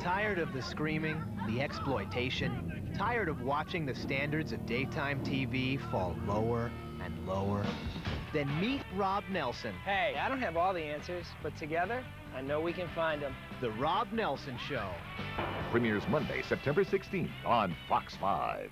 Tired of the screaming, the exploitation? Tired of watching the standards of daytime TV fall lower and lower? Then meet Rob Nelson. Hey, I don't have all the answers, but together, I know we can find them. The Rob Nelson Show. Premieres Monday, September 16th on Fox 5.